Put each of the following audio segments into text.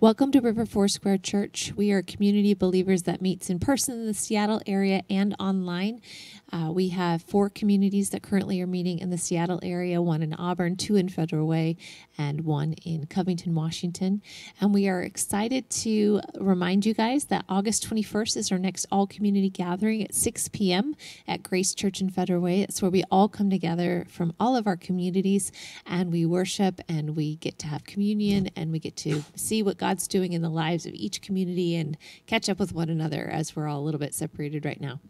Welcome to River Foursquare Church. We are a community of believers that meets in person in the Seattle area and online. Uh, we have four communities that currently are meeting in the Seattle area one in Auburn, two in Federal Way, and one in Covington, Washington. And we are excited to remind you guys that August 21st is our next all community gathering at 6 p.m. at Grace Church in Federal Way. It's where we all come together from all of our communities and we worship and we get to have communion and we get to see what God's doing in the lives of each community and catch up with one another as we're all a little bit separated right now.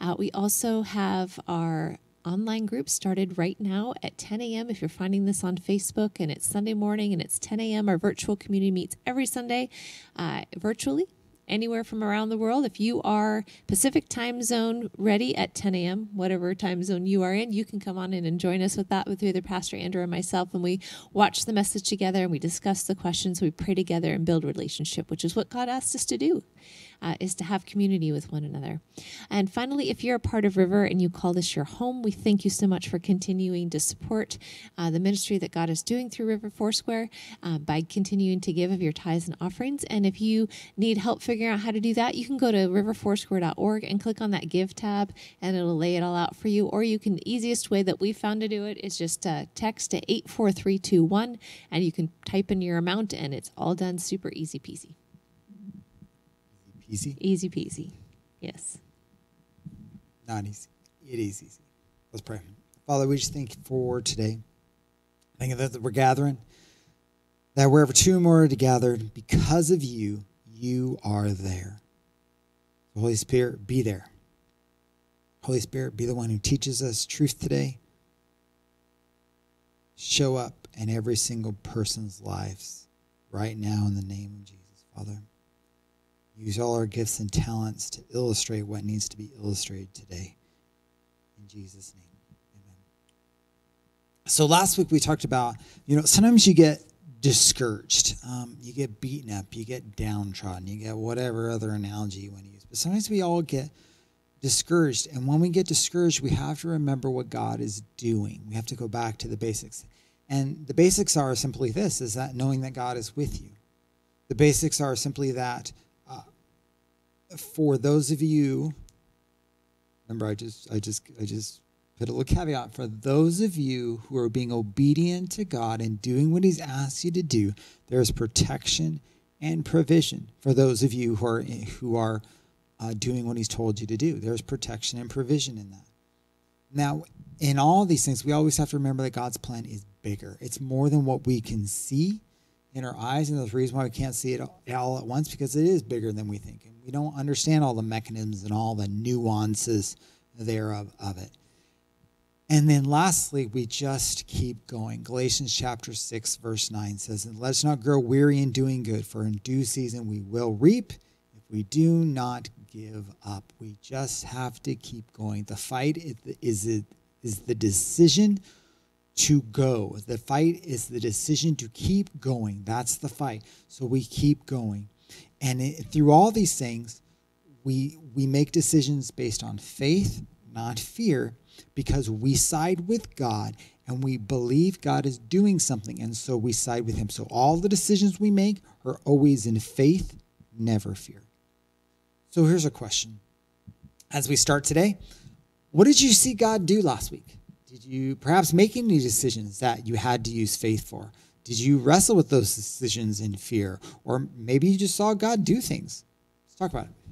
Uh, we also have our online group started right now at 10 a.m. If you're finding this on Facebook and it's Sunday morning and it's 10 a.m., our virtual community meets every Sunday uh, virtually anywhere from around the world. If you are Pacific time zone ready at 10 a.m., whatever time zone you are in, you can come on in and join us with that with either Pastor Andrew or myself. And we watch the message together and we discuss the questions, we pray together and build relationship, which is what God asked us to do uh, is to have community with one another. And finally, if you're a part of River and you call this your home, we thank you so much for continuing to support uh, the ministry that God is doing through River Foursquare uh, by continuing to give of your tithes and offerings. And if you need help figuring out how to do that, you can go to riverfoursquare.org and click on that Give tab, and it'll lay it all out for you. Or you can, the easiest way that we found to do it is just uh, text to 84321, and you can type in your amount, and it's all done super easy peasy. Easy? Easy peasy. Yes. Not easy. It is easy. Let's pray. Father, we just thank you for today. Thank you that we're gathering, that wherever two or more are gathered, because of you, you are there. Holy Spirit, be there. Holy Spirit, be the one who teaches us truth today. Show up in every single person's lives right now in the name of Jesus, Father. Use all our gifts and talents to illustrate what needs to be illustrated today. In Jesus' name, amen. So last week we talked about, you know, sometimes you get discouraged, um, you get beaten up, you get downtrodden, you get whatever other analogy you want to use. But sometimes we all get discouraged. And when we get discouraged, we have to remember what God is doing. We have to go back to the basics. And the basics are simply this is that knowing that God is with you. The basics are simply that for those of you remember i just i just i just put a little caveat for those of you who are being obedient to god and doing what he's asked you to do there's protection and provision for those of you who are who are uh, doing what he's told you to do. There's protection and provision in that. Now in all these things we always have to remember that god's plan is bigger. It's more than what we can see in our eyes and the reason why we can't see it all at once because it is bigger than we think and we don't understand all the mechanisms and all the nuances thereof of it. And then lastly, we just keep going. Galatians chapter 6, verse 9 says, And let's not grow weary in doing good, for in due season we will reap if we do not give up. We just have to keep going. The fight is, is, is the decision to go. The fight is the decision to keep going. That's the fight. So we keep going. And it, through all these things, we we make decisions based on faith, not fear, because we side with God and we believe God is doing something, and so we side with Him. So all the decisions we make are always in faith, never fear. So here's a question. As we start today, what did you see God do last week? Did you perhaps make any decisions that you had to use faith for? Did you wrestle with those decisions in fear? Or maybe you just saw God do things. Let's talk about it.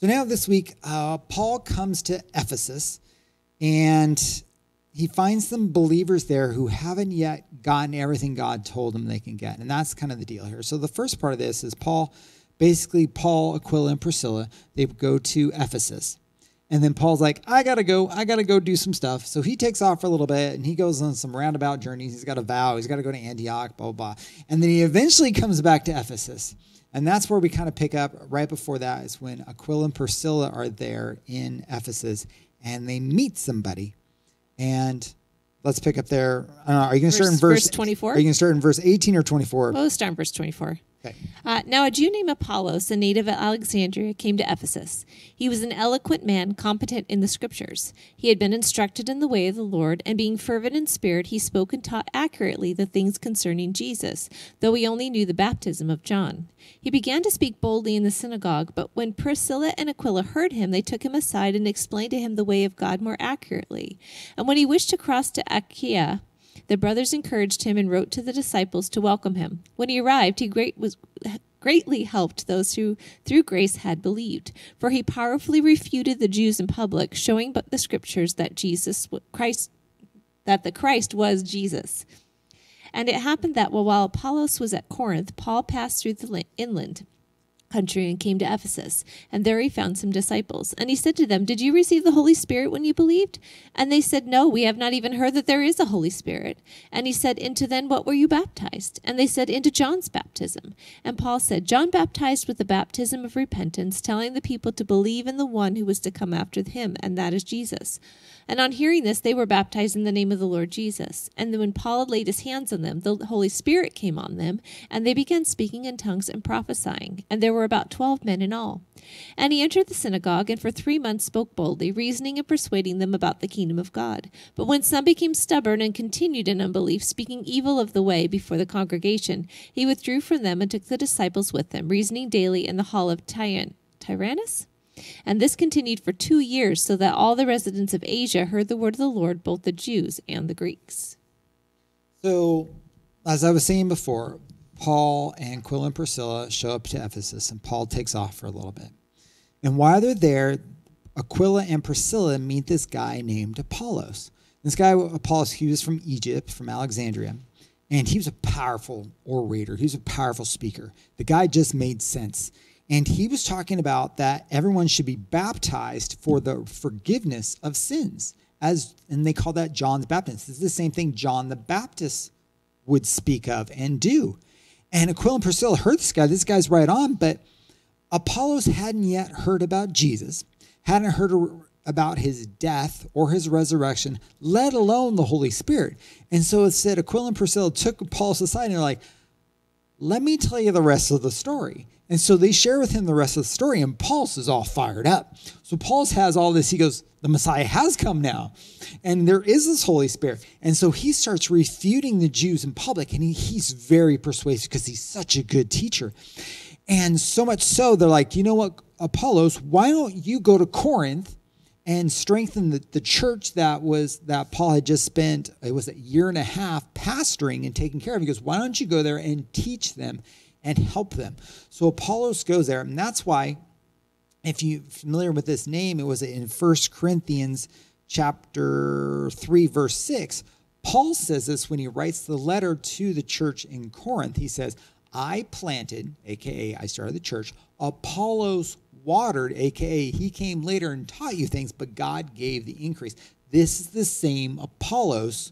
So now this week, uh, Paul comes to Ephesus and he finds some believers there who haven't yet gotten everything God told them they can get. And that's kind of the deal here. So the first part of this is Paul, basically, Paul, Aquila, and Priscilla, they go to Ephesus. And then Paul's like, I got to go. I got to go do some stuff. So he takes off for a little bit and he goes on some roundabout journeys. He's got a vow. He's got to go to Antioch, blah, blah, blah. And then he eventually comes back to Ephesus. And that's where we kind of pick up right before that is when Aquila and Priscilla are there in Ephesus and they meet somebody. And let's pick up there. Uh, are you going to start in verse, verse 24? Are you going to start in verse 18 or 24? Well, let's start in verse 24. Okay. Uh, now, a Jew named Apollos, a native of Alexandria, came to Ephesus. He was an eloquent man, competent in the scriptures. He had been instructed in the way of the Lord, and being fervent in spirit, he spoke and taught accurately the things concerning Jesus, though he only knew the baptism of John. He began to speak boldly in the synagogue, but when Priscilla and Aquila heard him, they took him aside and explained to him the way of God more accurately. And when he wished to cross to Achaia, the brothers encouraged him and wrote to the disciples to welcome him. When he arrived, he great was greatly helped those who through grace had believed, for he powerfully refuted the Jews in public, showing but the scriptures that Jesus Christ that the Christ was Jesus. And it happened that while Apollos was at Corinth, Paul passed through the inland country and came to Ephesus. And there he found some disciples. And he said to them, Did you receive the Holy Spirit when you believed? And they said, No, we have not even heard that there is a Holy Spirit. And he said, Into then what were you baptized? And they said, Into John's baptism. And Paul said, John baptized with the baptism of repentance, telling the people to believe in the one who was to come after him, and that is Jesus. And on hearing this, they were baptized in the name of the Lord Jesus. And when Paul had laid his hands on them, the Holy Spirit came on them, and they began speaking in tongues and prophesying. And there were about twelve men in all. And he entered the synagogue, and for three months spoke boldly, reasoning and persuading them about the kingdom of God. But when some became stubborn and continued in unbelief, speaking evil of the way before the congregation, he withdrew from them and took the disciples with him, reasoning daily in the hall of Tyrannus. Tyrannus? And this continued for two years, so that all the residents of Asia heard the word of the Lord, both the Jews and the Greeks. So, as I was saying before, Paul and Aquila and Priscilla show up to Ephesus, and Paul takes off for a little bit. And while they're there, Aquila and Priscilla meet this guy named Apollos. This guy, Apollos, he was from Egypt, from Alexandria, and he was a powerful orator. He was a powerful speaker. The guy just made sense. And he was talking about that everyone should be baptized for the forgiveness of sins. As and they call that John's baptism. It's the same thing John the Baptist would speak of and do. And Aquila and Priscilla heard this guy. This guy's right on, but Apollos hadn't yet heard about Jesus, hadn't heard about his death or his resurrection, let alone the Holy Spirit. And so it said Aquila and Priscilla took Apollos aside and they're like, let me tell you the rest of the story. And so they share with him the rest of the story, and Apollos is all fired up. So Apollos has all this. He goes, The Messiah has come now, and there is this Holy Spirit. And so he starts refuting the Jews in public, and he, he's very persuasive because he's such a good teacher. And so much so, they're like, You know what, Apollos, why don't you go to Corinth and strengthen the, the church that was that Paul had just spent, it was a year and a half pastoring and taking care of. He goes, Why don't you go there and teach them? and help them. So Apollos goes there, and that's why, if you're familiar with this name, it was in First Corinthians chapter 3, verse 6. Paul says this when he writes the letter to the church in Corinth. He says, I planted, aka I started the church, Apollos watered, aka he came later and taught you things, but God gave the increase. This is the same Apollos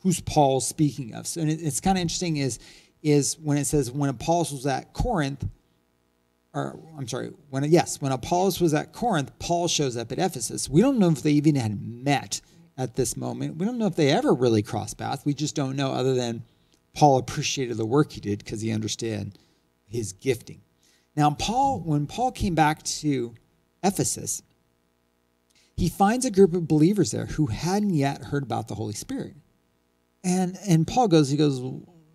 who's Paul speaking of. So and it's kind of interesting is is when it says when Apollos was at Corinth, or I'm sorry, when yes, when Apollos was at Corinth, Paul shows up at Ephesus. We don't know if they even had met at this moment. We don't know if they ever really crossed paths. We just don't know, other than Paul appreciated the work he did because he understood his gifting. Now, Paul, when Paul came back to Ephesus, he finds a group of believers there who hadn't yet heard about the Holy Spirit. And and Paul goes, he goes,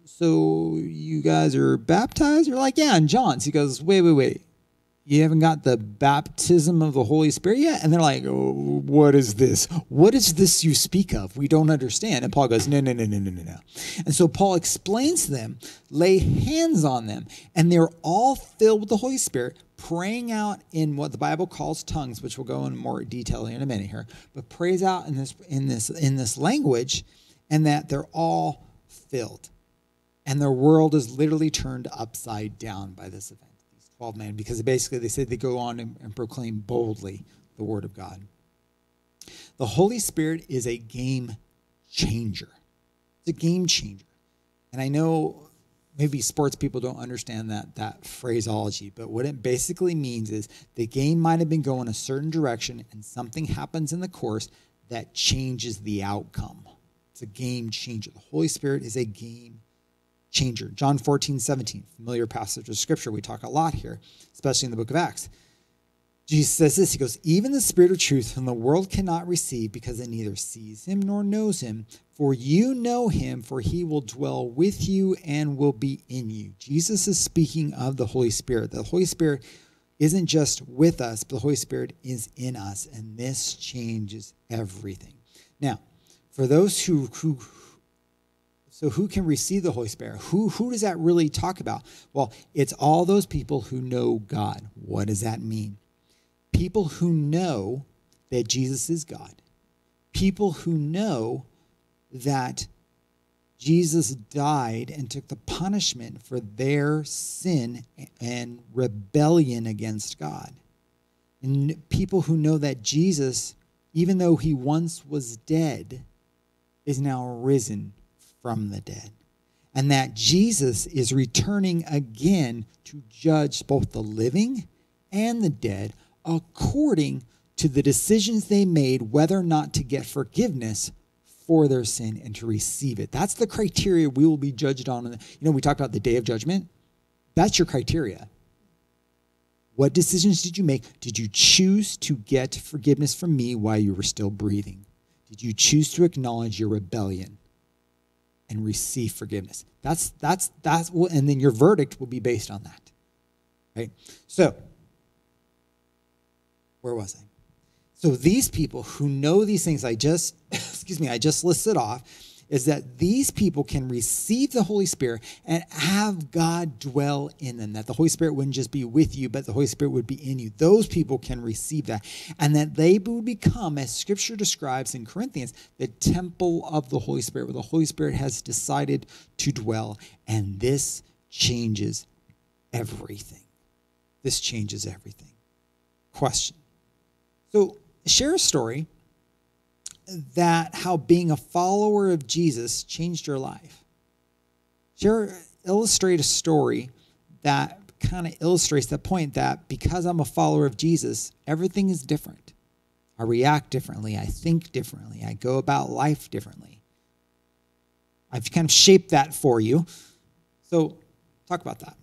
so you guys are baptized? You're like, yeah, and John's. He goes, wait, wait, wait. You haven't got the baptism of the Holy Spirit yet? And they're like, oh, what is this? What is this you speak of? We don't understand. And Paul goes, no, no, no, no, no, no, no. And so Paul explains to them, lay hands on them, and they're all filled with the Holy Spirit, praying out in what the Bible calls tongues, which we'll go in more detail in a minute here, but prays out in this in this in this language, and that they're all filled. And their world is literally turned upside down by this event, 12 men, because basically they say they go on and, and proclaim boldly the word of God. The Holy Spirit is a game changer. It's a game changer. And I know maybe sports people don't understand that that phraseology, but what it basically means is the game might have been going a certain direction and something happens in the course that changes the outcome. It's a game changer. The Holy Spirit is a game changer. John 14, 17, familiar passage of scripture. We talk a lot here, especially in the book of Acts. Jesus says this He goes, Even the Spirit of truth, whom the world cannot receive because it neither sees him nor knows him, for you know him, for he will dwell with you and will be in you. Jesus is speaking of the Holy Spirit. The Holy Spirit isn't just with us, but the Holy Spirit is in us, and this changes everything. Now, for those who, who so who can receive the Holy Spirit? Who who does that really talk about? Well, it's all those people who know God. What does that mean? People who know that Jesus is God. People who know that Jesus died and took the punishment for their sin and rebellion against God. And people who know that Jesus, even though he once was dead, is now risen from the dead. And that Jesus is returning again to judge both the living and the dead according to the decisions they made, whether or not to get forgiveness for their sin and to receive it. That's the criteria we will be judged on. You know, we talked about the day of judgment. That's your criteria. What decisions did you make? Did you choose to get forgiveness from me while you were still breathing? Did you choose to acknowledge your rebellion and receive forgiveness? That's that's that's and then your verdict will be based on that. Right? So, where was I? So these people who know these things I just excuse me, I just listed off is that these people can receive the Holy Spirit and have God dwell in them. That the Holy Spirit wouldn't just be with you, but the Holy Spirit would be in you. Those people can receive that. And that they would become, as scripture describes in Corinthians, the temple of the Holy Spirit, where the Holy Spirit has decided to dwell. And this changes everything. This changes everything. Question. So, share a story that how being a follower of Jesus changed your life. Share, illustrate a story that kind of illustrates the point that because I'm a follower of Jesus, everything is different. I react differently. I think differently. I go about life differently. I've kind of shaped that for you. So, talk about that.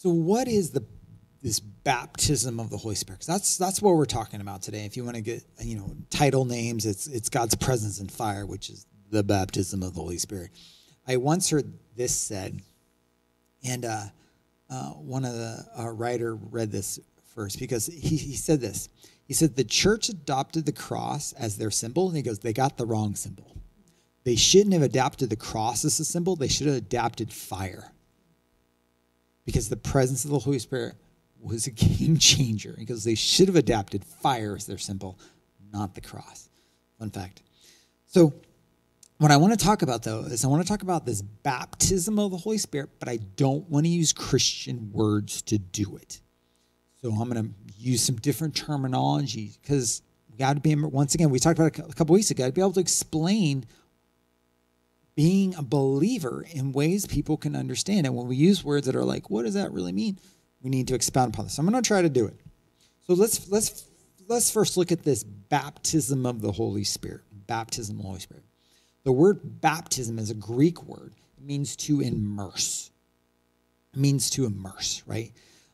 So what is the this baptism of the Holy Spirit? that's that's what we're talking about today. If you want to get you know title names, it's it's God's presence in fire, which is the baptism of the Holy Spirit. I once heard this said, and uh, uh, one of the uh, writer read this first because he, he said this. He said the church adopted the cross as their symbol, and he goes, they got the wrong symbol. They shouldn't have adapted the cross as a symbol. They should have adapted fire because the presence of the Holy Spirit was a game changer because they should have adapted fire as their symbol, not the cross. Fun fact. So, what I want to talk about though is I want to talk about this baptism of the Holy Spirit, but I don't want to use Christian words to do it. So, I'm going to use some different terminology because we got to be, once again, we talked about a couple weeks ago, to be able to explain being a believer in ways people can understand. And when we use words that are like, what does that really mean? We need to expound upon this. I'm going to try to do it. So let's let's let's first look at this baptism of the Holy Spirit. Baptism of the Holy Spirit. The word baptism is a Greek word. It means to immerse. It means to immerse, right?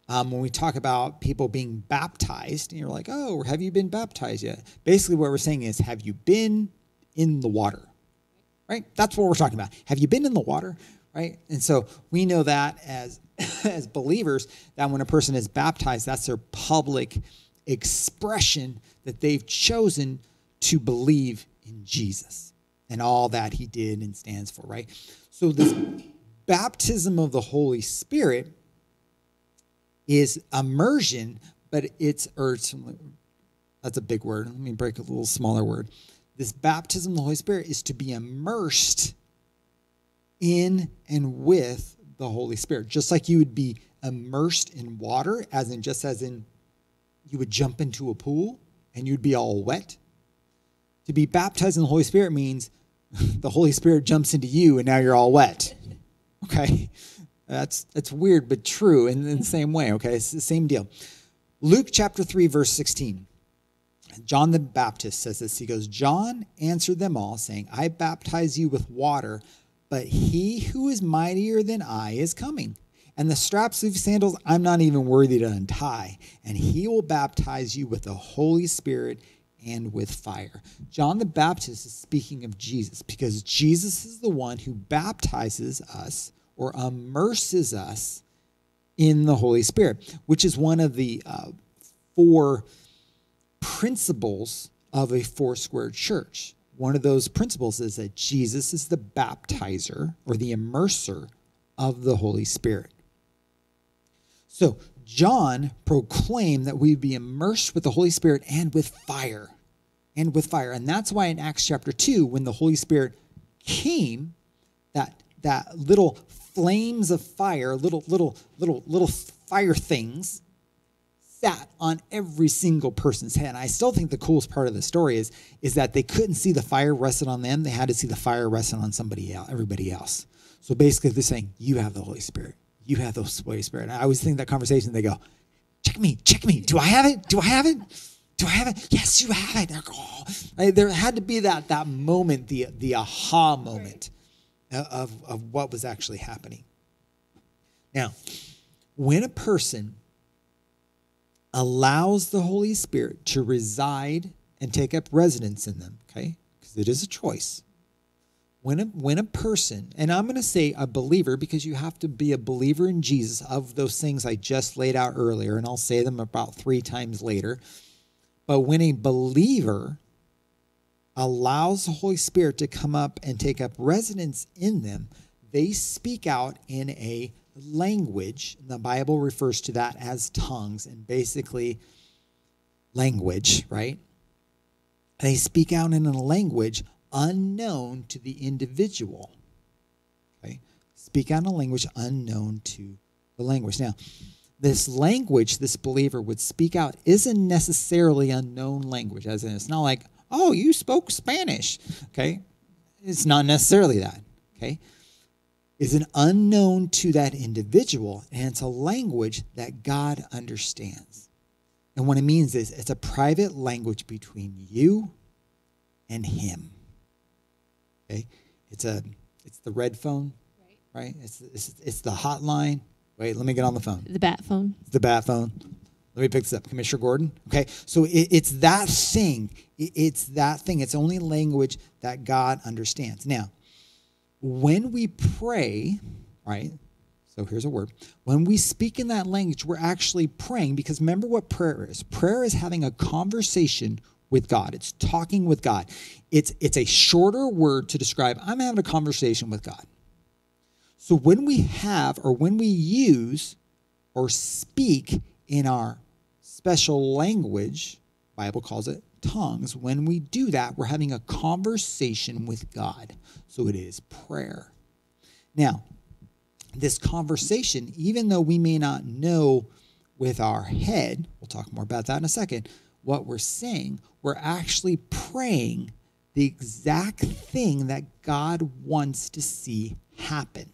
Um, when we talk about people being baptized, and you're like, oh, have you been baptized yet? Basically, what we're saying is, have you been in the water? Right? That's what we're talking about. Have you been in the water, right? And so we know that as as believers that when a person is baptized, that's their public expression that they've chosen to believe in Jesus and all that he did and stands for, right? So this baptism of the Holy Spirit is immersion, but it's or that's a big word. Let me break a little smaller word this baptism of the Holy Spirit is to be immersed in and with the Holy Spirit. Just like you would be immersed in water, as in just as in you would jump into a pool and you'd be all wet. To be baptized in the Holy Spirit means the Holy Spirit jumps into you and now you're all wet. Okay? That's that's weird but true in, in the same way, okay? It's the same deal. Luke chapter 3 verse 16. John the Baptist says this. He goes, John answered them all, saying, I baptize you with water, but he who is mightier than I is coming. And the straps of sandals I'm not even worthy to untie. And he will baptize you with the Holy Spirit and with fire. John the Baptist is speaking of Jesus because Jesus is the one who baptizes us or immerses us in the Holy Spirit, which is one of the uh, four principles of a Foursquare church. One of those principles is that Jesus is the baptizer or the immerser of the Holy Spirit. So, John proclaimed that we'd be immersed with the Holy Spirit and with fire. And with fire. And that's why in Acts chapter 2, when the Holy Spirit came, that that little flames of fire, little, little, little, little fire things sat on every single person's head. And I still think the coolest part of the story is, is that they couldn't see the fire resting on them. They had to see the fire resting on somebody else, everybody else. So basically they're saying, you have the Holy Spirit. You have the Holy Spirit. And I always think that conversation, they go, check me, check me. Do I have it? Do I have it? Do I have it? Yes, you have it. Oh. There had to be that, that moment, the, the aha moment uh, of, of what was actually happening. Now, when a person allows the Holy Spirit to reside and take up residence in them, okay? Because it is a choice. When a, when a person, and I'm going to say a believer because you have to be a believer in Jesus of those things I just laid out earlier, and I'll say them about three times later. But when a believer allows the Holy Spirit to come up and take up residence in them, they speak out in a language. The Bible refers to that as tongues and basically language, right? They speak out in a language unknown to the individual. Okay? Speak out in a language unknown to the language. Now, this language this believer would speak out isn't necessarily unknown language, as in it's not like, oh, you spoke Spanish. Okay? It's not necessarily that. Okay? Is an unknown to that individual, and it's a language that God understands. And what it means is it's a private language between you and Him. Okay, it's a it's the red phone, right? right? It's, it's it's the hotline. Wait, let me get on the phone. The bat phone. the bat phone. Let me pick this up, Commissioner Gordon. Okay, so it, it's that thing. It- it's that thing. It's only language that God understands. Now, when we pray, right? So here's a word. When we speak in that language, we're actually praying because remember what prayer is. Prayer is having a conversation with God. It's talking with God. It's it's a shorter word to describe I'm having a conversation with God. So when we have or when we use or speak in our special language, Bible calls it tongues, when we do that, we're having a conversation with God. So it is prayer. Now, this conversation, even though we may not know with our head, we'll talk more about that in a second, what we're saying, we're actually praying the exact thing that God wants to see happen.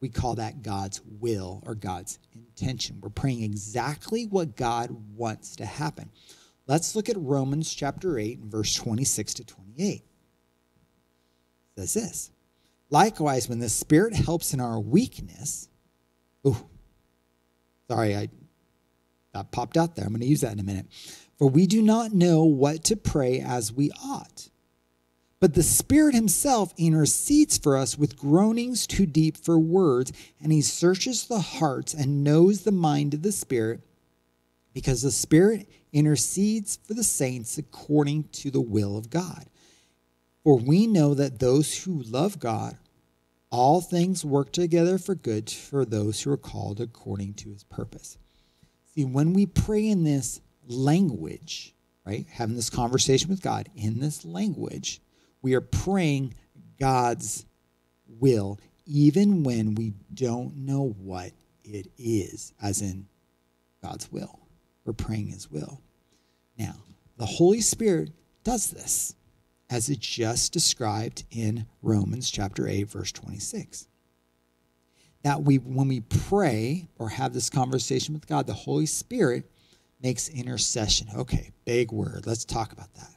We call that God's will or God's intention. We're praying exactly what God wants to happen. Let's look at Romans chapter 8 verse 26 to 28. It says this. Likewise, when the Spirit helps in our weakness, oh, sorry, I that popped out there. I'm going to use that in a minute. For we do not know what to pray as we ought. But the Spirit Himself intercedes for us with groanings too deep for words, and He searches the hearts and knows the mind of the Spirit, because the Spirit intercedes for the saints according to the will of God. For we know that those who love God, all things work together for good for those who are called according to His purpose. See, when we pray in this language, right, having this conversation with God in this language, we are praying God's will, even when we don't know what it is, as in God's will. We're praying His will. Now, the Holy Spirit does this, as it just described in Romans chapter 8, verse 26 that we when we pray or have this conversation with God, the Holy Spirit makes intercession. Okay, big word. Let's talk about that.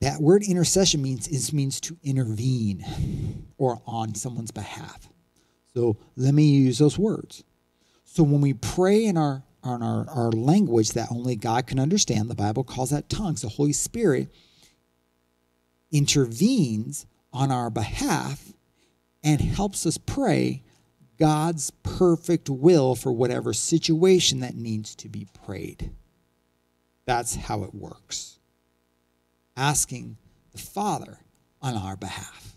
That word intercession means is means to intervene or on someone's behalf. So let me use those words. So when we pray in our on our, our language that only God can understand, the Bible calls that tongues. The Holy Spirit intervenes on our behalf and helps us pray God's perfect will for whatever situation that needs to be prayed. That's how it works. Asking the Father on our behalf.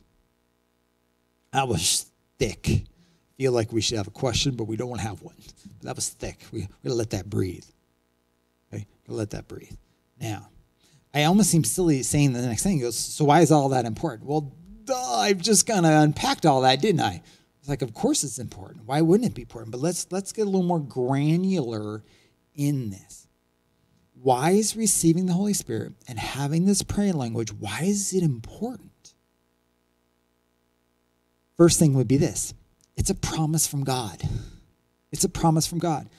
That was thick. Feel like we should have a question, but we don't want to have one. That was thick. We, we gotta let that breathe. Okay, gotta let that breathe. Now, I almost seem silly saying the next thing. He goes, so why is all that important? Well, duh, I've just kind of unpacked all that, didn't I? It's like, of course it's important. Why wouldn't it be important? But let's let's get a little more granular in this. Why is receiving the Holy Spirit and having this prayer language, why is it important? First thing would be this. It's a promise from God. It's a promise from God.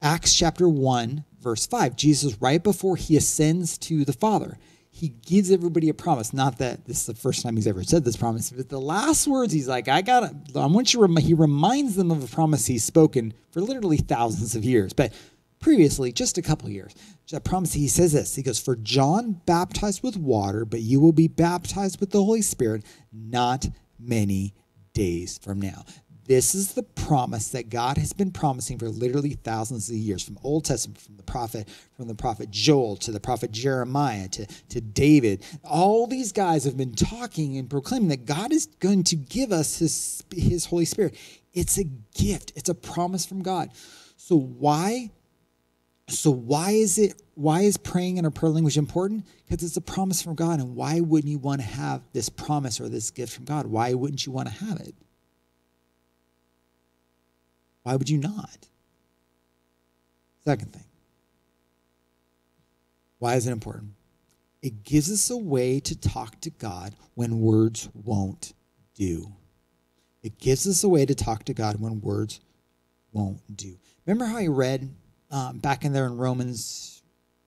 Acts chapter 1, verse 5, Jesus, right before he ascends to the Father, he gives everybody a promise. Not that this is the first time he's ever said this promise, but the last words he's like, I got to, I want you to, he reminds them of a promise he's spoken for literally thousands of years, but previously, just a couple years. A promise, he says this. He goes, For John baptized with water, but you will be baptized with the Holy Spirit not many days from now. This is the promise that God has been promising for literally thousands of years, from Old Testament, from the prophet, from the prophet Joel to the prophet Jeremiah to, to David. All these guys have been talking and proclaiming that God is going to give us his, his Holy Spirit. It's a gift, it's a promise from God. So why? So why is it why is praying in a prayer language important? Because it's a promise from God. And why wouldn't you want to have this promise or this gift from God? Why wouldn't you want to have it? Why would you not? Second thing. Why is it important? It gives us a way to talk to God when words won't do. It gives us a way to talk to God when words won't do. Remember how I read um, back in there in Romans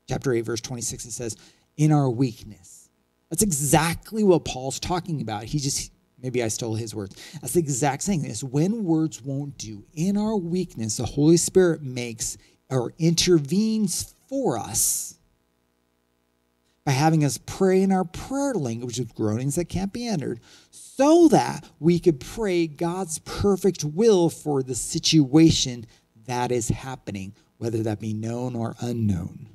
chapter 8, verse 26, it says, in our weakness. That's exactly what Paul's talking about. He just Maybe I stole his words. That's the exact same. thing. Is when words won't do. In our weakness, the Holy Spirit makes or intervenes for us by having us pray in our prayer language with groanings that can't be entered, so that we could pray God's perfect will for the situation that is happening, whether that be known or unknown.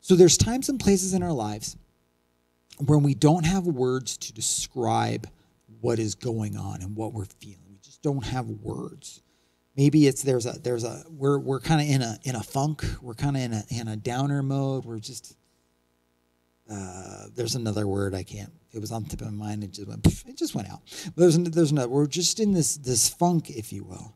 So there's times and places in our lives when we don't have words to describe what is going on and what we're feeling. We just don't have words. Maybe it's there's a there's a we're we're kind of in a in a funk. We're kind of in a in a downer mode. We're just uh, there's another word I can't. It was on the tip of my mind. It just went. It just went out. But there's there's another. We're just in this this funk, if you will,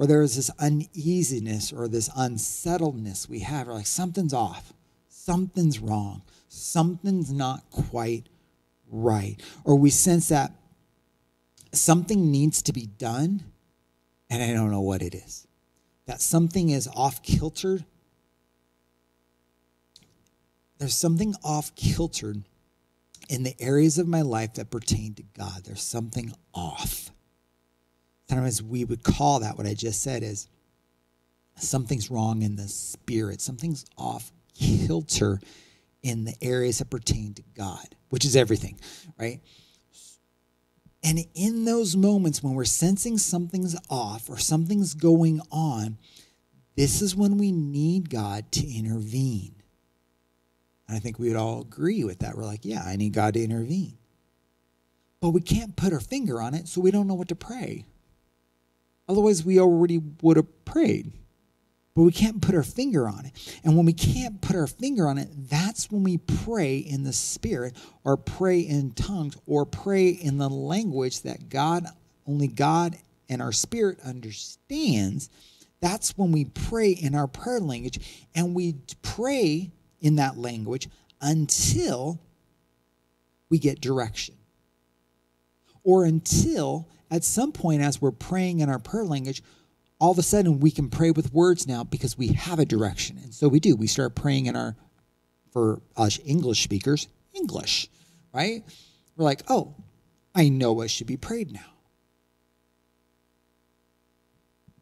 or there is this uneasiness or this unsettledness we have. Or like something's off, something's wrong, something's not quite right, or we sense that something needs to be done, and I don't know what it is. That something is off kiltered there's something off kiltered in the areas of my life that pertain to God. There's something off. Sometimes we would call that what I just said is something's wrong in the spirit, something's off kilter in the areas that pertain to God, which is everything, right? And in those moments when we're sensing something's off or something's going on, this is when we need God to intervene. And I think we would all agree with that. We're like, yeah, I need God to intervene. But we can't put our finger on it, so we don't know what to pray. Otherwise, we already would have prayed. But we can't put our finger on it. And when we can't put our finger on it, that's when we pray in the Spirit or pray in tongues or pray in the language that God, only God and our Spirit understands. That's when we pray in our prayer language and we pray in that language until we get direction. Or until at some point, as we're praying in our prayer language, all of a sudden we can pray with words now because we have a direction. And so we do. We start praying in our, for us English speakers, English, right? We're like, oh, I know what should be prayed now.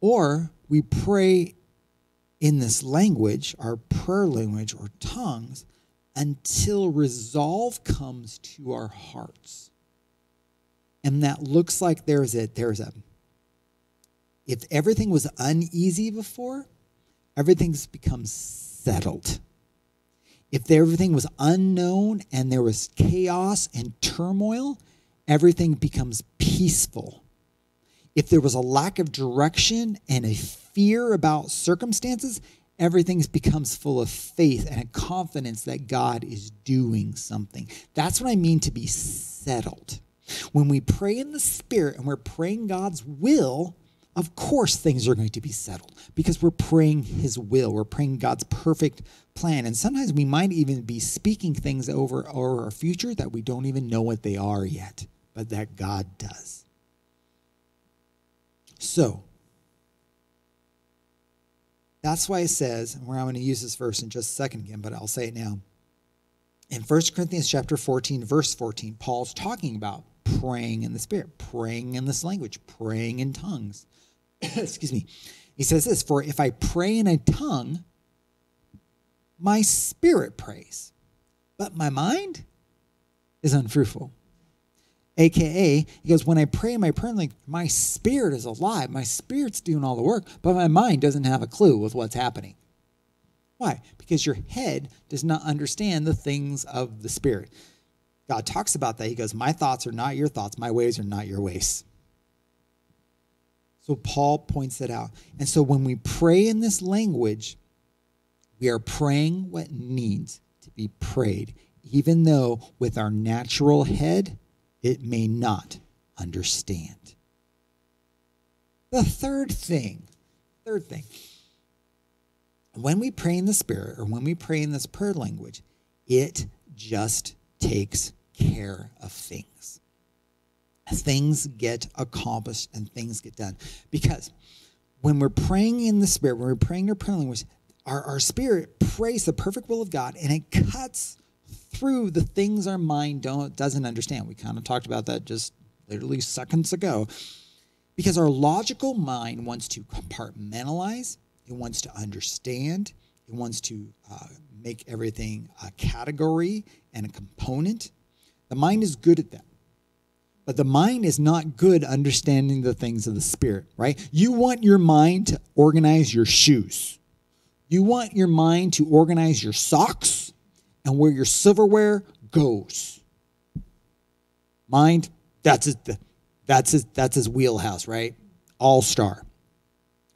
Or we pray in this language, our prayer language or tongues, until resolve comes to our hearts. And that looks like there's a there's a if everything was uneasy before, everything's become settled. If everything was unknown and there was chaos and turmoil, everything becomes peaceful. If there was a lack of direction and a fear about circumstances, everything becomes full of faith and a confidence that God is doing something. That's what I mean to be settled. When we pray in the Spirit and we're praying God's will, of course things are going to be settled because we're praying His will. We're praying God's perfect plan. And sometimes we might even be speaking things over, over our future that we don't even know what they are yet, but that God does. So, that's why it says, where I'm going to use this verse in just a second again, but I'll say it now. In 1 Corinthians chapter 14, verse 14, Paul's talking about praying in the Spirit, praying in this language, praying in tongues. Excuse me. He says this For if I pray in a tongue, my spirit prays, but my mind is unfruitful. AKA, he goes, when I pray my prayer language, my spirit is alive. My spirit's doing all the work, but my mind doesn't have a clue with what's happening. Why? Because your head does not understand the things of the spirit. God talks about that. He goes, My thoughts are not your thoughts, my ways are not your ways. So Paul points that out. And so when we pray in this language, we are praying what needs to be prayed, even though with our natural head, it may not understand. The third thing, third thing, when we pray in the Spirit or when we pray in this prayer language, it just takes care of things. Things get accomplished and things get done. Because when we're praying in the Spirit, when we're praying in our prayer language, our, our spirit prays the perfect will of God and it cuts through the things our mind don't doesn't understand. We kind of talked about that just literally seconds ago. Because our logical mind wants to compartmentalize, it wants to understand, it wants to uh, make everything a category and a component. The mind is good at that. But the mind is not good understanding the things of the spirit, right? You want your mind to organize your shoes. You want your mind to organize your socks and where your silverware goes. Mind, that's his, that's his, that's his wheelhouse, right? All star.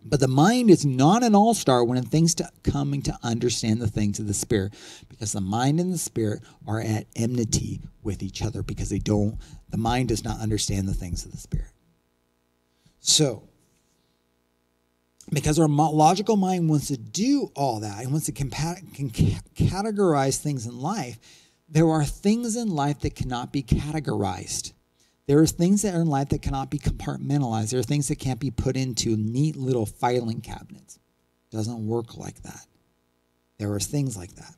But the mind is not an all star when it things to coming to understand the things of the spirit, because the mind and the spirit are at enmity with each other because they don't. The mind does not understand the things of the spirit. So, because our logical mind wants to do all that and wants to compa- can categorize things in life, there are things in life that cannot be categorized. There are things that are in life that cannot be compartmentalized. There are things that can't be put into neat little filing cabinets. It doesn't work like that. There are things like that.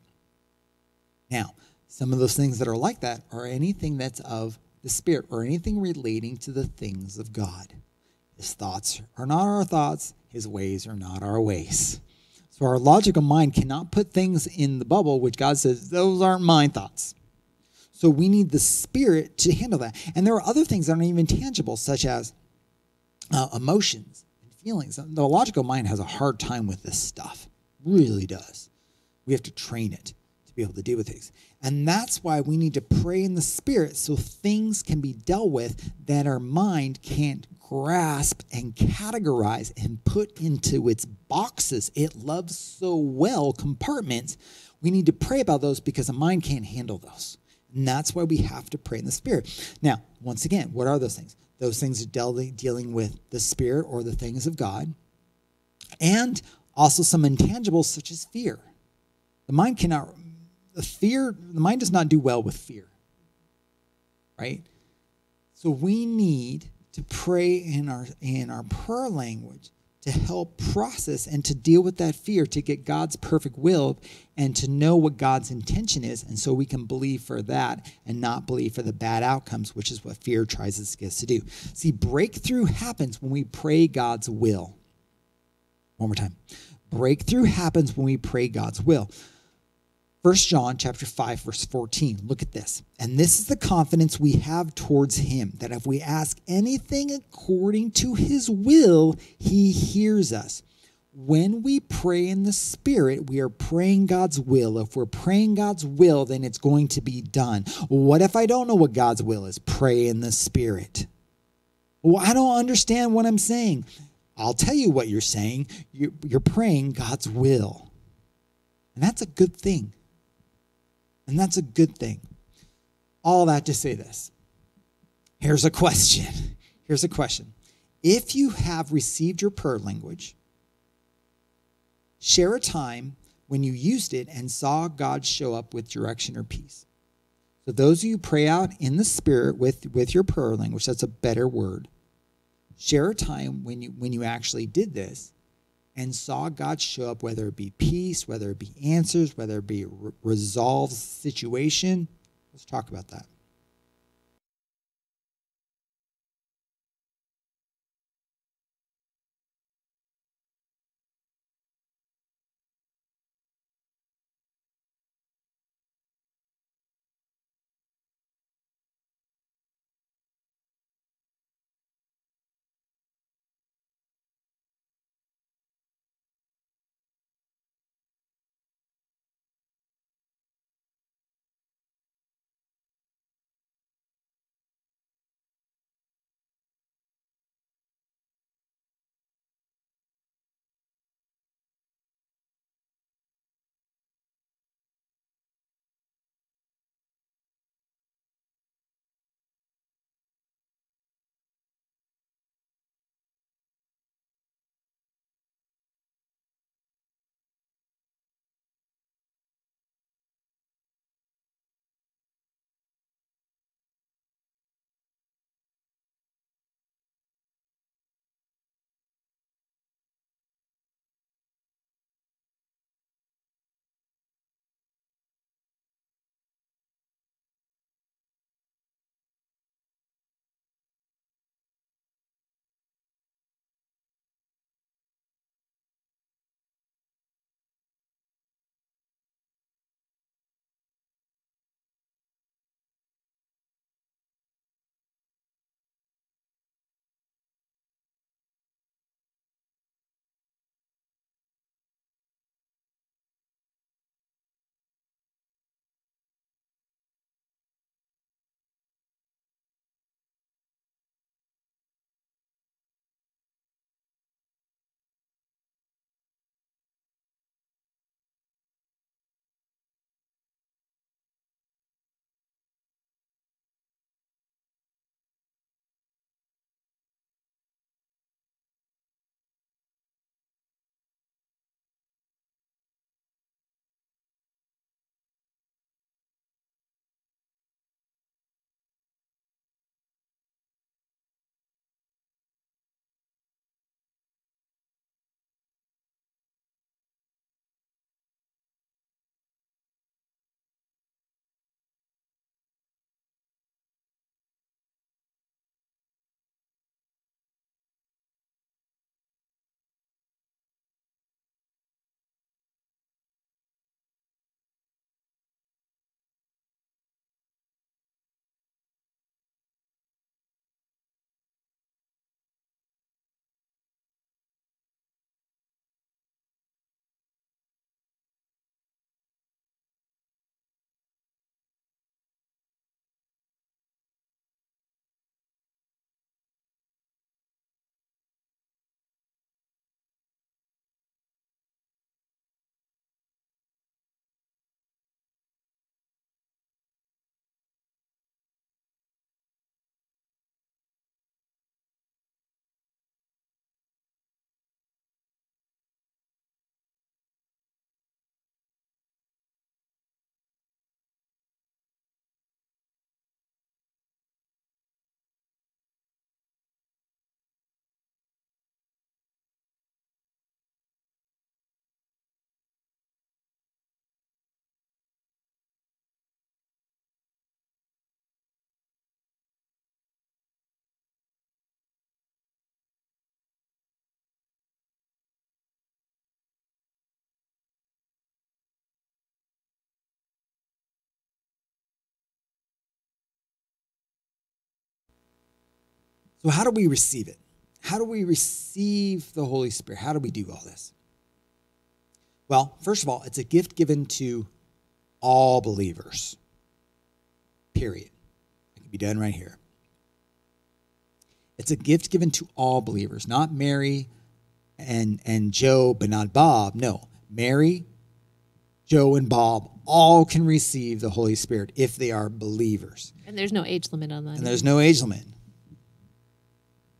Now, some of those things that are like that are anything that's of the Spirit or anything relating to the things of God. His thoughts are not our thoughts, His ways are not our ways. So our logical mind cannot put things in the bubble which God says, those aren't my thoughts. So we need the spirit to handle that. And there are other things that aren't even tangible, such as uh, emotions and feelings. The logical mind has a hard time with this stuff, really does. We have to train it to be able to deal with things. And that's why we need to pray in the spirit so things can be dealt with that our mind can't grasp and categorize and put into its boxes. It loves so well compartments. We need to pray about those because the mind can't handle those. And that's why we have to pray in the Spirit. Now, once again, what are those things? Those things are dealing with the Spirit or the things of God, and also some intangibles such as fear. The mind cannot, the fear, the mind does not do well with fear, right? So we need to pray in our in our prayer language to help process and to deal with that fear, to get God's perfect will and to know what God's intention is. And so we can believe for that and not believe for the bad outcomes, which is what fear tries us to do. See, breakthrough happens when we pray God's will. One more time. Breakthrough happens when we pray God's will. 1 John chapter 5 verse 14. Look at this. And this is the confidence we have towards him that if we ask anything according to his will, he hears us. When we pray in the spirit, we are praying God's will. If we're praying God's will, then it's going to be done. What if I don't know what God's will is? Pray in the spirit. Well, I don't understand what I'm saying. I'll tell you what you're saying. You're, praying God's will. And that's a good thing. And that's a good thing. All that to say this. Here's a question. Here's a question. If you have received your prayer language, share a time when you used it and saw God show up with direction or peace. So those of you pray out in the spirit with, with your prayer language, that's a better word. Share a time when you when you actually did this and saw God show up, whether it be peace, whether it be answers, whether it be re- resolved situation. Let's talk about that. So, how do we receive it? How do we receive the Holy Spirit? How do we do all this? Well, first of all, it's a gift given to all believers. Period. It can be done right here. It's a gift given to all believers, not Mary and and Joe, but not Bob. No, Mary, Joe, and Bob all can receive the Holy Spirit if they are believers. And there's no age limit on that. And there's no age limit.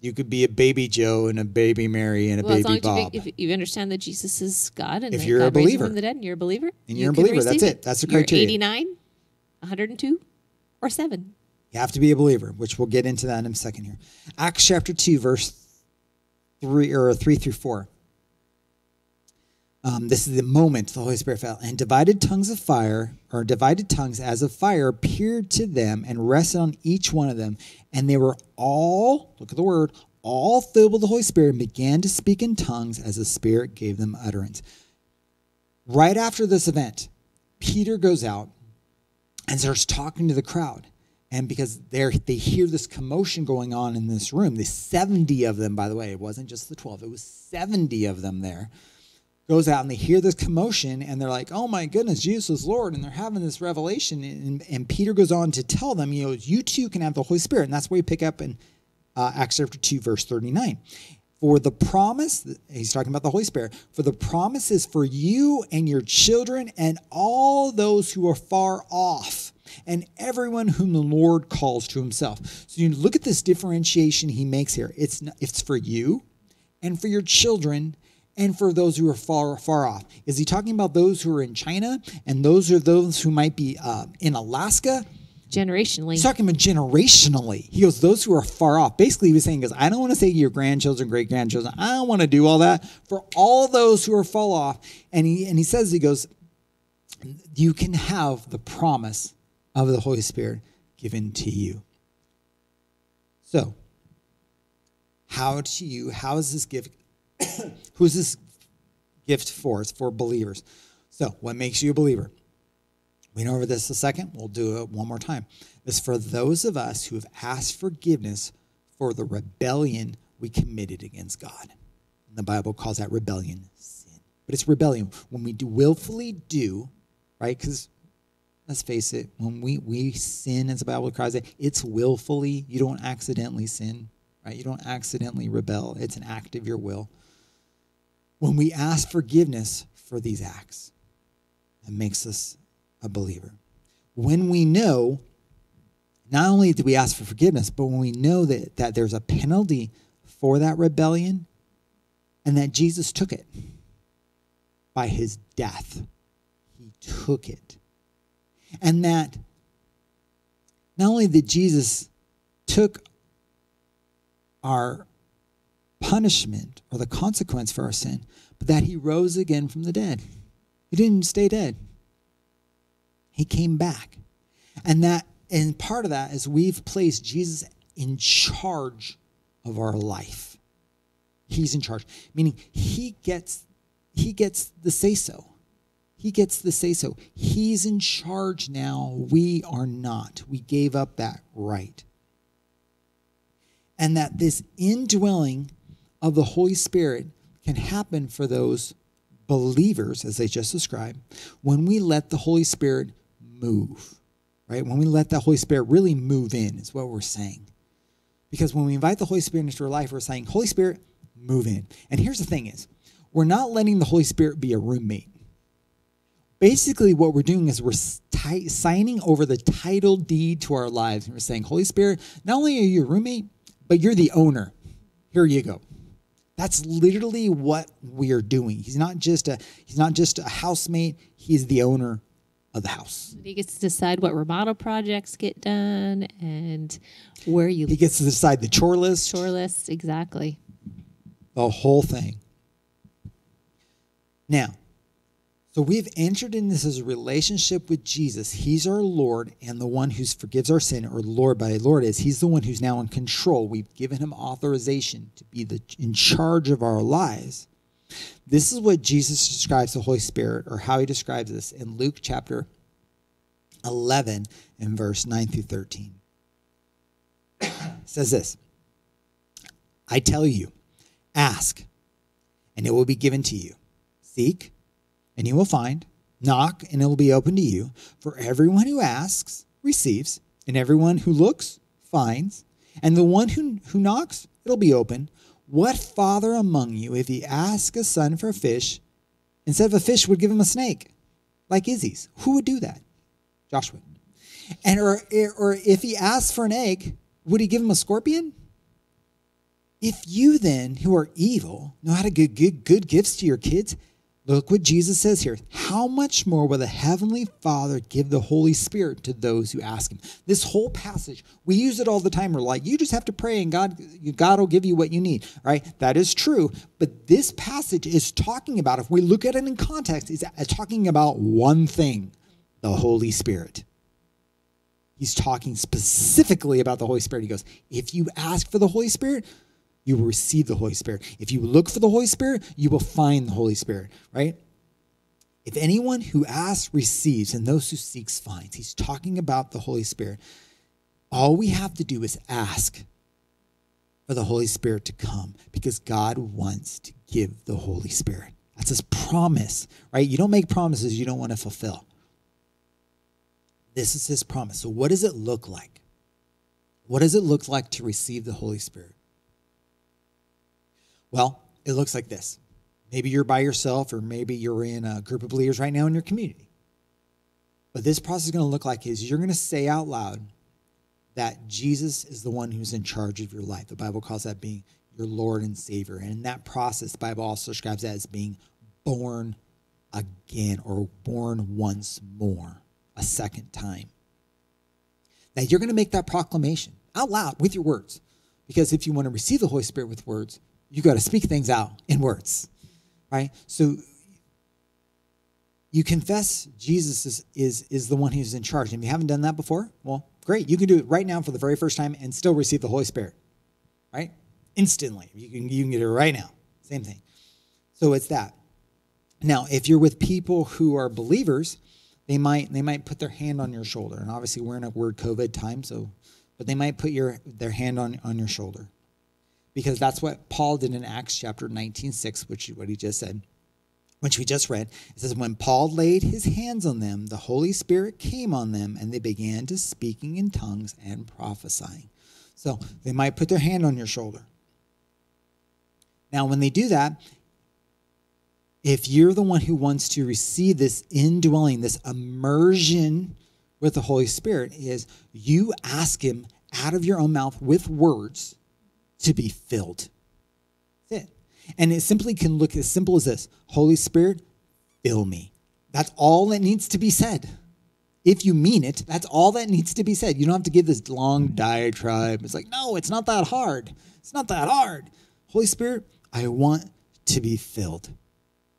You could be a baby Joe and a baby Mary and a well, as long baby as you, if you understand that Jesus is God and If that you're a God him believer. from the dead and you're a believer, And you you're a believer, that's receive it. That's the You're criteria. 89, 102, or 7. You have to be a believer, which we'll get into that in a second here. Acts chapter 2, verse 3 or 3 through 4. Um, this is the moment the Holy Spirit fell. And divided tongues of fire, or divided tongues as of fire, appeared to them and rested on each one of them. And they were all, look at the word, all filled with the Holy Spirit and began to speak in tongues as the Spirit gave them utterance. Right after this event, Peter goes out and starts talking to the crowd. And because they they hear this commotion going on in this room, the 70 of them, by the way, it wasn't just the 12, it was 70 of them there, goes out and they hear this commotion and they're like, oh my goodness, Jesus is Lord. And they're having this revelation. And, and Peter goes on to tell them, you know, you too can have the Holy Spirit. And that's where we pick up in uh, Acts chapter 2, verse 39. For the promise, he's talking about the Holy Spirit, for the promise is for you and your children and all those who are far off and everyone whom the Lord calls to himself. So you look at this differentiation he makes here. It's, it's for you and for your children and for those who are far far off. Is he talking about those who are in China and those are those who might be uh, in Alaska? Generationally. He's talking about generationally. He goes, those who are far off. Basically, he was saying, goes, I don't want to say your grandchildren, great grandchildren. I don't want to do all that for all those who are far off. And he and he says, he goes, you can have the promise of the Holy Spirit given to you. So, how to you? How is this gift? Who's this gift for? It's for believers. So, what makes you a believer? We went over this a second. We'll do it one more time. It's for those of us who have asked forgiveness for the rebellion we committed against God. And the Bible calls that rebellion sin. But it's rebellion when we do willfully do, right? Because let's face it, when we, we sin, as the Bible cries it, it's willfully. You don't accidentally sin, right? You don't accidentally rebel. It's an act of your will. When we ask forgiveness for these acts, it makes us a believer. When we know, not only do we ask for forgiveness, but when we know that, that there's a penalty for that rebellion and that Jesus took it by his death, he took it. And that not only did Jesus took our punishment or the consequence for our sin, but that he rose again from the dead. He didn't stay dead. He came back. And that and part of that is we've placed Jesus in charge of our life. He's in charge, meaning he gets he gets the say so. He gets the say so. He's in charge now. We are not. We gave up that right. And that this indwelling of the Holy Spirit can happen for those believers, as they just described, when we let the Holy Spirit move, right? When we let the Holy Spirit really move in, is what we're saying. Because when we invite the Holy Spirit into our life, we're saying, Holy Spirit, move in. And here's the thing is, we're not letting the Holy Spirit be a roommate. Basically, what we're doing is we're ti- signing over the title deed to our lives. And we're saying, Holy Spirit, not only are you a roommate, but you're the owner. Here you go. That's literally what we are doing. He's not just a he's not just a housemate, he's the owner of the house. He gets to decide what remodel projects get done and where you He gets to decide the chore list, Chore list. Exactly. the whole thing. Now, so we've entered in this relationship with Jesus. He's our Lord and the one who forgives our sin, or Lord by Lord is. He's the one who's now in control. We've given him authorization to be the, in charge of our lives. This is what Jesus describes the Holy Spirit, or how he describes this in Luke chapter 11 and verse 9 through 13. It says this I tell you, ask, and it will be given to you. Seek, and you will find. Knock, and it will be open to you. For everyone who asks receives, and everyone who looks finds, and the one who, who knocks, it'll be open. What father among you, if he asks a son for a fish, instead of a fish, would give him a snake, like Izzy's? Who would do that? Joshua. And or, or if he asks for an egg, would he give him a scorpion? If you then, who are evil, know how to give good, good gifts to your kids, look what Jesus says here. How much more will the Heavenly Father give the Holy Spirit to those who ask Him? This whole passage, we use it all the time. We're like, you just have to pray and God, God will give you what you need, right? That is true. But this passage is talking about, if we look at it in context, it's talking about one thing the Holy Spirit. He's talking specifically about the Holy Spirit. He goes, if you ask for the Holy Spirit, you will receive the Holy Spirit. If you look for the Holy Spirit, you will find the Holy Spirit, right? If anyone who asks receives, and those who seeks finds. He's talking about the Holy Spirit. All we have to do is ask for the Holy Spirit to come because God wants to give the Holy Spirit. That's his promise, right? You don't make promises you don't want to fulfill. This is his promise. So, what does it look like? What does it look like to receive the Holy Spirit? Well, it looks like this. Maybe you're by yourself, or maybe you're in a group of believers right now in your community. But this process is going to look like is you're going to say out loud that Jesus is the one who's in charge of your life. The Bible calls that being your Lord and Savior. And in that process, the Bible also describes that as being born again or born once more, a second time. Now you're going to make that proclamation out loud with your words. Because if you want to receive the Holy Spirit with words, you got to speak things out in words, right? So you confess Jesus is, is, is the one who's in charge. And if you haven't done that before, well, great. You can do it right now for the very first time and still receive the Holy Spirit, right? Instantly. You can, you can get it right now. Same thing. So it's that. Now, if you're with people who are believers, they might they might put their hand on your shoulder. And obviously we're in a word COVID time, so but they might put your their hand on, on your shoulder because that's what Paul did in Acts chapter 19, 6, which is what he just said, which we just read. It says, When Paul laid his hands on them, the Holy Spirit came on them, and they began to speaking in tongues and prophesying. So they might put their hand on your shoulder. Now, when they do that, if you're the one who wants to receive this indwelling, this immersion with the Holy Spirit, is you ask him out of your own mouth with words to be filled. That's it. And it simply can look as simple as this Holy Spirit, fill me. That's all that needs to be said. If you mean it, that's all that needs to be said. You don't have to give this long diatribe. It's like, no, it's not that hard. It's not that hard. Holy Spirit, I want to be filled.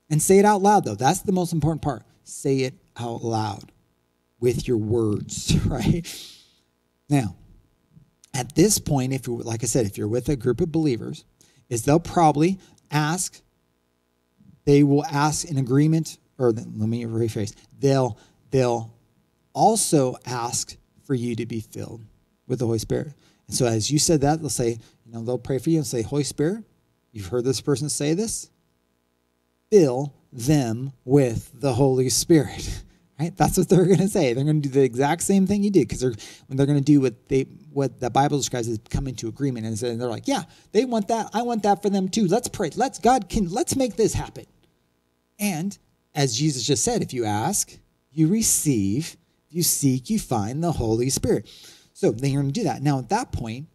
And say it out loud, though. That's the most important part. Say it out loud with your words, right? Now, at this point, if you like I said, if you're with a group of believers, is they'll probably ask, they will ask in agreement, or let me rephrase, they'll they'll also ask for you to be filled with the Holy Spirit. And so as you said that, they'll say, you know, they'll pray for you and say, Holy Spirit, you've heard this person say this. Fill them with the Holy Spirit. Right? That's what they're going to say. They're going to do the exact same thing you did because they're they're going to do what they what the Bible describes as coming to agreement, and they're like, yeah, they want that. I want that for them too. Let's pray. Let's God can let's make this happen. And as Jesus just said, if you ask, you receive. If you seek, you find the Holy Spirit. So they're going to do that. Now at that point,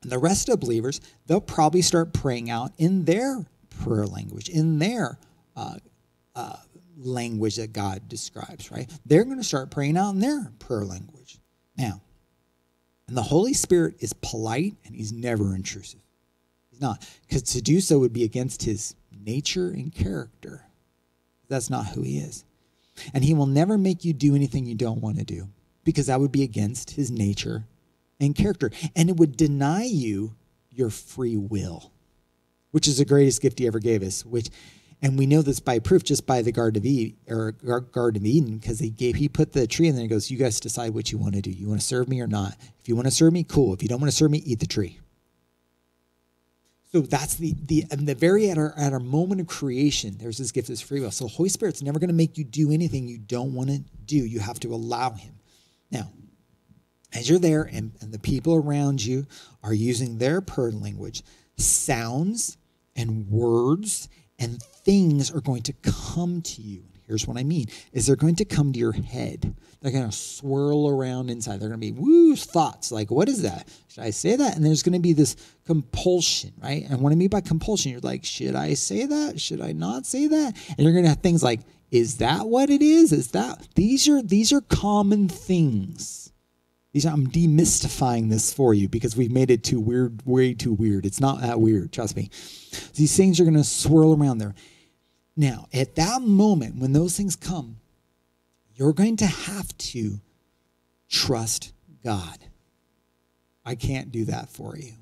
the rest of believers they'll probably start praying out in their prayer language, in their uh, uh, language that God describes, right? They're going to start praying out in their prayer language. Now, and the Holy Spirit is polite and he's never intrusive. He's not, because to do so would be against his nature and character. That's not who he is. And he will never make you do anything you don't want to do because that would be against his nature and character. And it would deny you your free will, which is the greatest gift he ever gave us, which and we know this by proof just by the Garden of Eden, or Garden of Eden, because he gave he put the tree and then he goes, "You guys decide what you want to do. You want to serve me or not. If you want to serve me, cool. If you don't want to serve me, eat the tree." So that's the the and the very at our at our moment of creation, there's this gift of free will. So the Holy Spirit's never going to make you do anything you don't want to do. You have to allow Him. Now, as you're there and, and the people around you are using their per language, sounds and words and things are going to come to you. Here's what I mean is they're going to come to your head. They're going to swirl around inside. They're going to be woo thoughts like, what is that? Should I say that? And there's going to be this compulsion, right? And what I mean by compulsion, you're like, should I say that? Should I not say that? And you're going to have things like, is that what it is? Is that these are these are common things. These I'm demystifying this for you because we've made it too weird, way too weird. It's not that weird, trust me. These things are going to swirl around there. Now, at that moment, when those things come, you're going to have to trust God. I can't do that for you.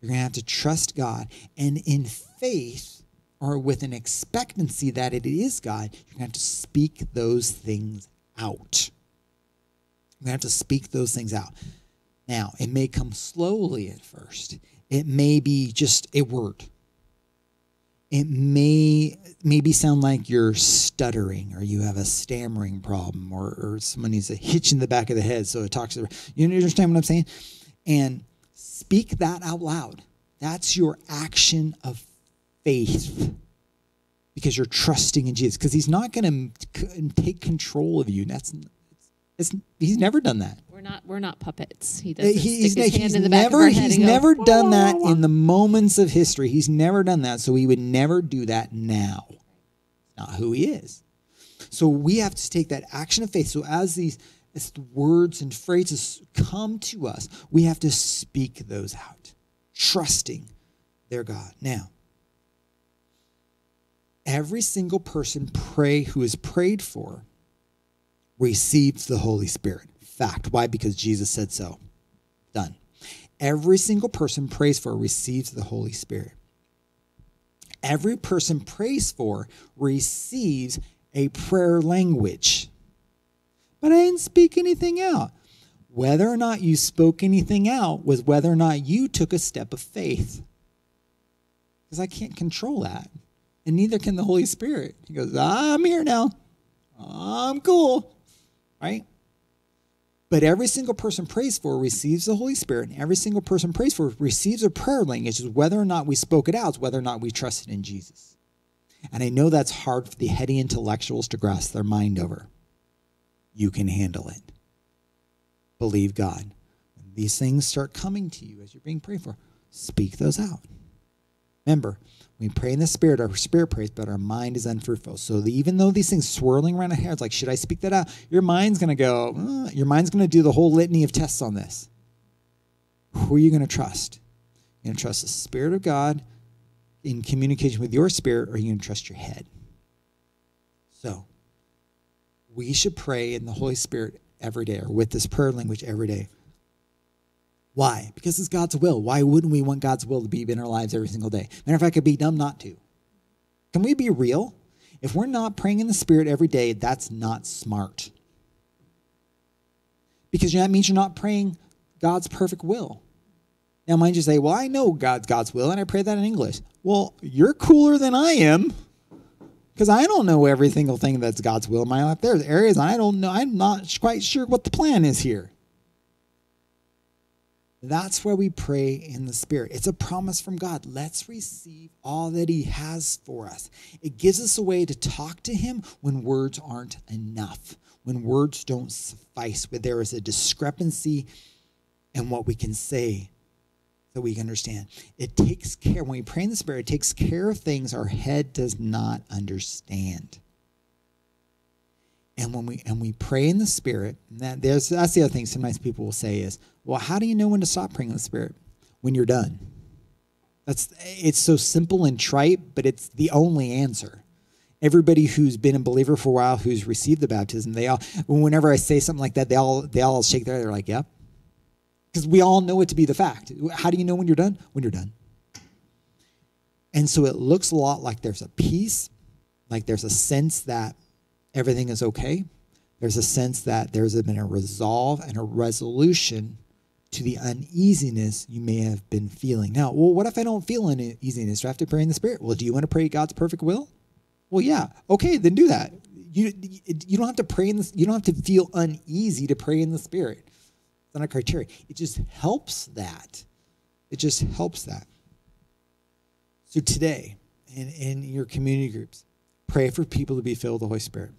You're going to have to trust God. And in faith, or with an expectancy that it is God, you're going to have to speak those things out. You're going to have to speak those things out. Now, it may come slowly at first, it may be just a word it may maybe sound like you're stuttering or you have a stammering problem or, or someone needs a hitch in the back of the head so it talks to the, you understand what i'm saying? And speak that out loud. That's your action of faith. Because you're trusting in jesus. Because he's not going to take control of you. That's it's, he's never done that not we're not puppets. He uh, doesn't he's, stick his he's hand in the never, of our He's head and never go, done that wah, wah." in the moments of history. He's never done that, so he would never do that now. Not who he is. So we have to take that action of faith. So as these as the words and phrases come to us, we have to speak those out, trusting their God. Now, every single person pray who is prayed for receives the Holy Spirit. Fact. Why? Because Jesus said so. Done. Every single person prays for receives the Holy Spirit. Every person prays for receives a prayer language. But I didn't speak anything out. Whether or not you spoke anything out was whether or not you took a step of faith. Because I can't control that. And neither can the Holy Spirit. He goes, I'm here now. I'm cool. Right? But every single person prays for receives the Holy Spirit, and every single person prays for receives a prayer language, is whether or not we spoke it out, whether or not we trusted in Jesus. And I know that's hard for the heady intellectuals to grasp their mind over. You can handle it. Believe God. When these things start coming to you as you're being prayed for, speak those out. Remember, we pray in the spirit, our spirit prays, but our mind is unfruitful. So the, even though these things swirling around our heads, like, should I speak that out? Your mind's going to go, uh, your mind's going to do the whole litany of tests on this. Who are you going to trust? You're going to trust the Spirit of God in communication with your spirit, or are you going to trust your head? So we should pray in the Holy Spirit every day, or with this prayer language every day. Why? Because it's God's will. Why wouldn't we want God's will to be in our lives every single day? Matter of fact, it'd be dumb not to. Can we be real? If we're not praying in the Spirit every day, that's not smart. Because that means you're not praying God's perfect will. Now, mind you say, well, I know God's God's will, and I pray that in English. Well, you're cooler than I am. Because I don't know every single thing that's God's will in my life. There's areas I don't know. I'm not quite sure what the plan is here. That's where we pray in the Spirit. It's a promise from God. Let's receive all that He has for us. It gives us a way to talk to Him when words aren't enough, when words don't suffice, where there is a discrepancy in what we can say that we can understand. It takes care, when we pray in the Spirit, it takes care of things our head does not understand. And when we and we pray in the Spirit, that there's that's the other thing sometimes people will say is, well, how do you know when to stop praying in the Spirit? When you're done. That's it's so simple and trite, but it's the only answer. Everybody who's been a believer for a while, who's received the baptism, they all whenever I say something like that, they all they all shake their head. They're like, "Yep," because we all know it to be the fact. How do you know when you're done? When you're done. And so it looks a lot like there's a peace, like there's a sense that everything is okay. There's a sense that there's been a resolve and a resolution to the uneasiness you may have been feeling. Now, well, what if I don't feel uneasiness? Do I have to pray in the Spirit? Well, do you want to pray God's perfect will? Well, yeah. Okay, then do that. You, you don't have to pray in this, you don't have to feel uneasy to pray in the Spirit. It's not a criteria. It just helps that. It just helps that. So today, in, in your community groups, pray for people to be filled with the Holy Spirit.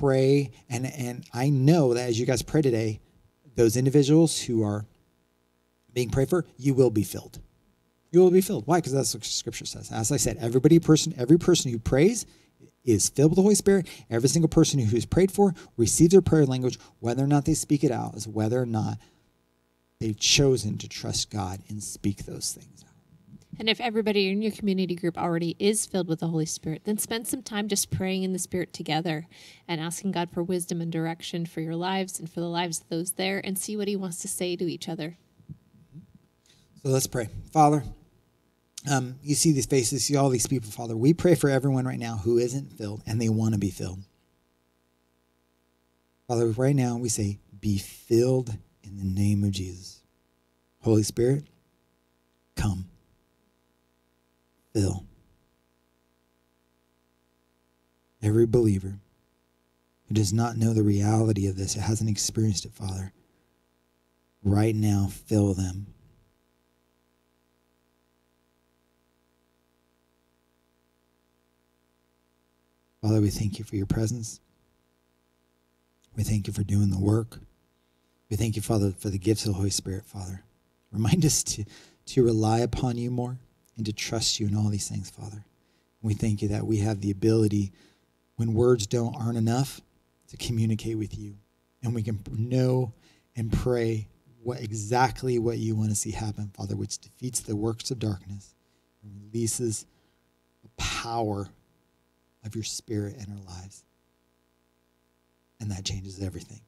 Pray, and, and I know that as you guys pray today, those individuals who are being prayed for, you will be filled. You will be filled. Why? Because that's what Scripture says. As I said, everybody person, every person who prays is filled with the Holy Spirit. Every single person who is prayed for receives their prayer language, whether or not they speak it out, is whether or not they've chosen to trust God and speak those things and if everybody in your community group already is filled with the Holy Spirit, then spend some time just praying in the Spirit together and asking God for wisdom and direction for your lives and for the lives of those there and see what He wants to say to each other. So let's pray. Father, um, you see these faces, see all these people, Father. We pray for everyone right now who isn't filled and they want to be filled. Father, right now we say, be filled in the name of Jesus. Holy Spirit, come fill. Every believer who does not know the reality of this, who hasn't experienced it, Father, right now, fill them. Father, we thank you for your presence. We thank you for doing the work. We thank you, Father, for the gifts of the Holy Spirit, Father. Remind us to, to rely upon you more and to trust you in all these things, Father. We thank you that we have the ability, when words don't aren't enough, to communicate with you. And we can know and pray what exactly what you want to see happen, Father, which defeats the works of darkness and releases the power of your spirit in our lives. And that changes everything.